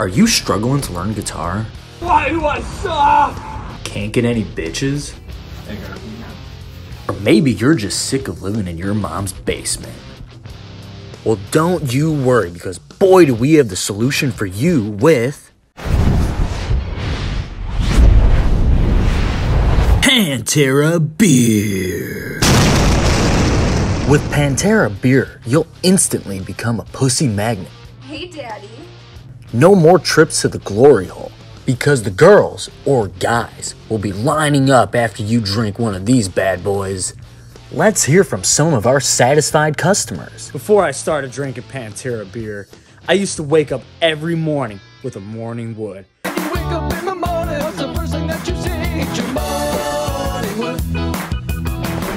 Are you struggling to learn guitar? Why do I suck? Can't get any bitches? Or maybe you're just sick of living in your mom's basement. Well, don't you worry because boy, do we have the solution for you with. Pantera Beer. With Pantera Beer, you'll instantly become a pussy magnet. Hey, Daddy. No more trips to the glory hole because the girls or guys will be lining up after you drink one of these bad boys. Let's hear from some of our satisfied customers. Before I started drinking Pantera beer, I used to wake up every morning with a morning wood. You wake up in the morning, what's the first thing that you see? It's your morning wood.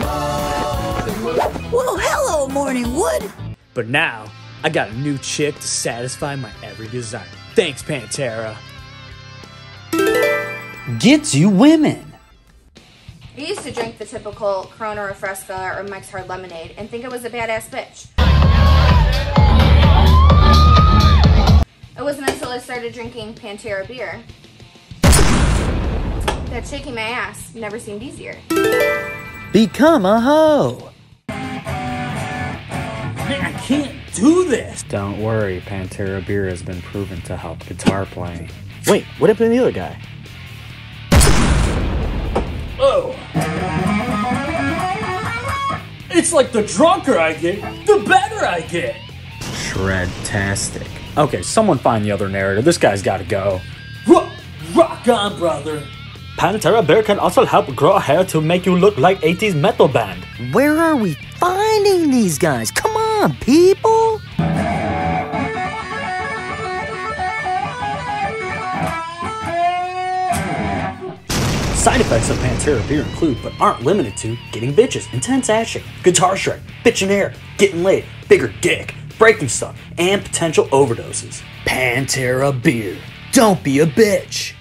Morning wood. Well, hello, Morning Wood. But now, I got a new chick to satisfy my every desire. Thanks, Pantera. Gets you women. I used to drink the typical Corona Refresca or Mike's Hard Lemonade and think it was a badass bitch. It wasn't until I started drinking Pantera beer that shaking my ass never seemed easier. Become a hoe. Man, I can't do this! Don't worry, Pantera beer has been proven to help guitar playing. Wait, what happened to the other guy? Oh! It's like the drunker I get, the better I get! Shred-tastic. Okay, someone find the other narrator. This guy's gotta go. Rock, rock on, brother! Pantera Beer can also help grow hair to make you look like 80s metal band. Where are we finding these guys? Come on, people! Side effects of Pantera Beer include, but aren't limited to, getting bitches, intense action, guitar shred, bitchin' air, getting laid, bigger dick, breaking stuff, and potential overdoses. Pantera Beer. Don't be a bitch.